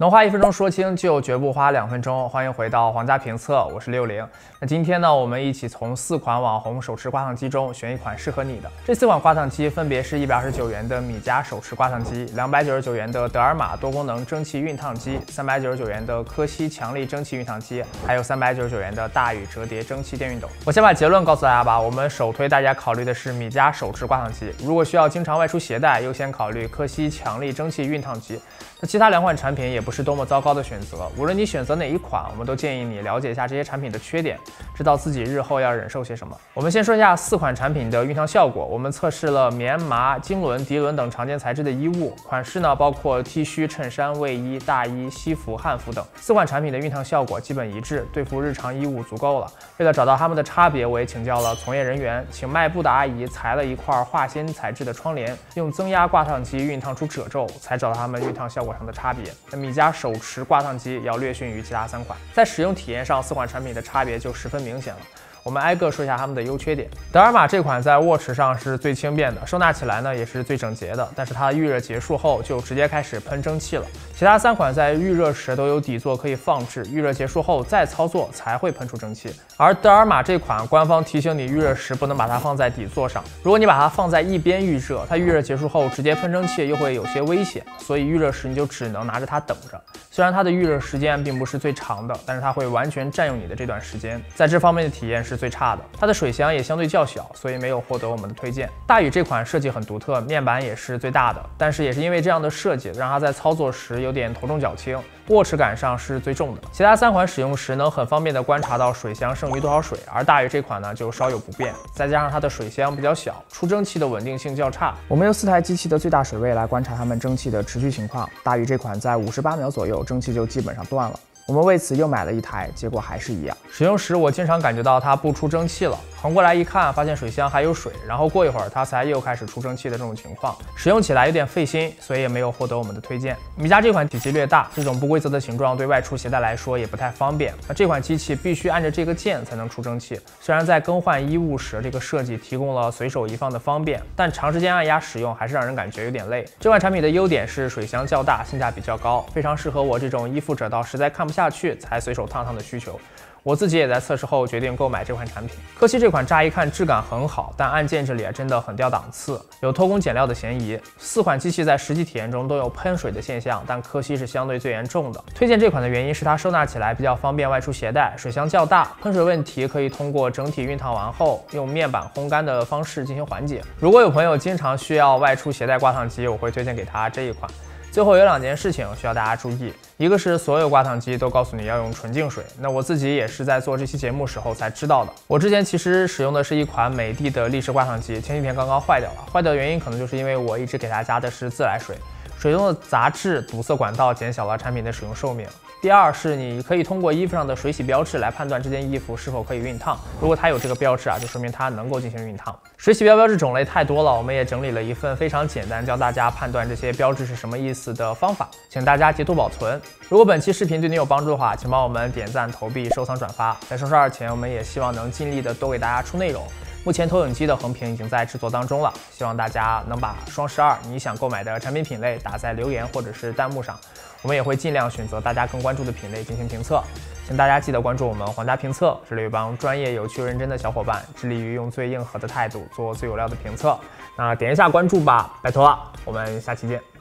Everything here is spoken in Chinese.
能花一分钟说清，就绝不花两分钟。欢迎回到皇家评测，我是六零。那今天呢，我们一起从四款网红手持挂烫机中选一款适合你的。这四款挂烫机分别是一百二十九元的米家手持挂烫机，两百九十九元的德尔玛多功能蒸汽熨烫机，三百九十九元的科西强力蒸汽熨烫机，还有三百九十九元的大宇折叠蒸汽电熨斗。我先把结论告诉大家吧，我们首推大家考虑的是米家手持挂烫机。如果需要经常外出携带，优先考虑科西强力蒸汽熨烫机。那其他两款产品也不是多么糟糕的选择，无论你选择哪一款，我们都建议你了解一下这些产品的缺点，知道自己日后要忍受些什么。我们先说一下四款产品的熨烫效果，我们测试了棉麻、经纶、涤纶等常见材质的衣物，款式呢包括 T 恤、衬衫、卫衣、大衣、西服、汉服等。四款产品的熨烫效果基本一致，对付日常衣物足够了。为了找到它们的差别，我也请教了从业人员，请卖布的阿姨裁了一块化纤材质的窗帘，用增压挂烫机熨烫出褶皱，才找到它们熨烫效果上的差别。那米家家手持挂烫机要略逊于其他三款，在使用体验上，四款产品的差别就十分明显了。我们挨个说一下它们的优缺点。德尔玛这款在握持上是最轻便的，收纳起来呢也是最整洁的，但是它预热结束后就直接开始喷蒸汽了。其他三款在预热时都有底座可以放置，预热结束后再操作才会喷出蒸汽。而德尔玛这款，官方提醒你预热时不能把它放在底座上，如果你把它放在一边预热，它预热结束后直接喷蒸汽又会有些危险，所以预热时你就只能拿着它等着。虽然它的预热时间并不是最长的，但是它会完全占用你的这段时间，在这方面的体验是最差的。它的水箱也相对较小，所以没有获得我们的推荐。大宇这款设计很独特，面板也是最大的，但是也是因为这样的设计，让它在操作时有点头重脚轻，握持感上是最重的。其他三款使用时能很方便的观察到水箱剩余多少水，而大宇这款呢就稍有不便，再加上它的水箱比较小，出蒸汽的稳定性较差。我们用四台机器的最大水位来观察它们蒸汽的持续情况，大宇这款在五十八秒左右蒸汽就基本上断了。我们为此又买了一台，结果还是一样。使用时我经常感觉到它不出蒸汽了，横过来一看，发现水箱还有水，然后过一会儿它才又开始出蒸汽的这种情况，使用起来有点费心，所以也没有获得我们的推荐。米家这款体积略大，这种不规则的形状对外出携带来说也不太方便。那这款机器必须按着这个键才能出蒸汽，虽然在更换衣物时这个设计提供了随手一放的方便，但长时间按压使用还是让人感觉有点累。这款产品的优点是水箱较大，性价比较高，非常适合我这种衣服褶到实在看不下下去才随手烫烫的需求。我自己也在测试后决定购买这款产品。科西这款乍一看质感很好，但按键这里真的很掉档次，有偷工减料的嫌疑。四款机器在实际体验中都有喷水的现象，但科西是相对最严重的。推荐这款的原因是它收纳起来比较方便外出携带，水箱较大，喷水问题可以通过整体熨烫完后用面板烘干的方式进行缓解。如果有朋友经常需要外出携带挂烫机，我会推荐给他这一款。最后有两件事情需要大家注意，一个是所有挂烫机都告诉你要用纯净水，那我自己也是在做这期节目时候才知道的。我之前其实使用的是一款美的的立式挂烫机，前几天刚刚坏掉了，坏掉的原因可能就是因为我一直给它加的是自来水。水中的杂质堵塞管道，减小了产品的使用寿命。第二是，你可以通过衣服上的水洗标志来判断这件衣服是否可以熨烫。如果它有这个标志啊，就说明它能够进行熨烫。水洗标标志种类太多了，我们也整理了一份非常简单，教大家判断这些标志是什么意思的方法，请大家截图保存。如果本期视频对你有帮助的话，请帮我们点赞、投币、收藏、转发。在双十二前，我们也希望能尽力的多给大家出内容。目前投影机的横屏已经在制作当中了，希望大家能把双十二你想购买的产品品类打在留言或者是弹幕上，我们也会尽量选择大家更关注的品类进行评测。请大家记得关注我们皇家评测，这里有帮专业、有趣、认真的小伙伴，致力于用最硬核的态度做最有料的评测。那点一下关注吧，拜托了，我们下期见。